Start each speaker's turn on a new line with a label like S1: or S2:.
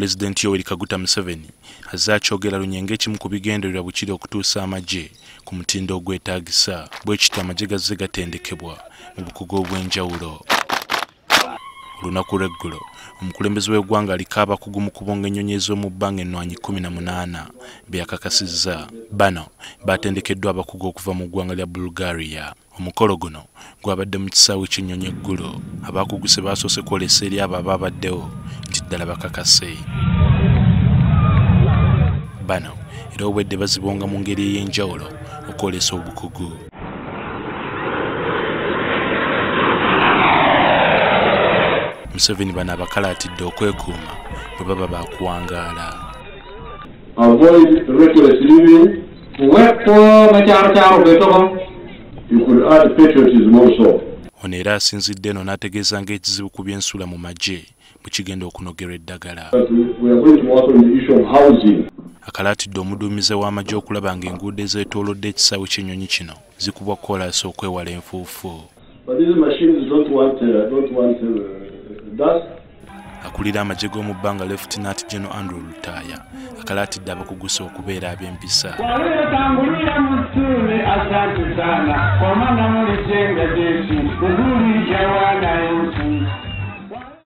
S1: pulezidenti yoweri kaguta museveni azze akyogera lunyenga ekimu ku bigendererwa bukiri okutuusa amagye ku mutindo ogwetaagisa bwe kityo amagye gazze gatendekebwa mu bukugu obw'enjawulo. Olunaku lw'eggulo omukulembeze w'eggwanga aliko abakugu mu kubonga ennyonyi ez'omu bbanga ennwanyi 18 be yakakasizza bano batendekeddwa abakugu okuva mu ggwanga lya bulgaria. Omukolo guno gwabadde mu kisaawe ky'ennyonyi eggulo. Abakuguse baasoose kwolesa eri abo abaabaddewo ddala bakakase bano era obwedde bazibonga mu ngeri ey'enjawulo okwolesa obukugu museveni bano abakalaatidde okwekuuma bwe baba bakuwangaala
S2: avoid reckless living.
S3: wekko bakyalokyalo kwetoba
S2: You could add patriotism also.
S1: Ono era asinzidde eno n'ategeeza ng'ekizibu ku byensula mu magye bwe kigenda okunogerwa eddagala. Akalaatidde omuduumize w'amagye okulaba ng'enguudo ezeetoolodde ekisaawe ky'ennyonyi kino zikubwa koolaasi okwewala enfuufu. Akulira amagye g'omu bbanga lefutinanti general andrew lutaaya. Akalaatidde abakuguse okubeera ab'empisa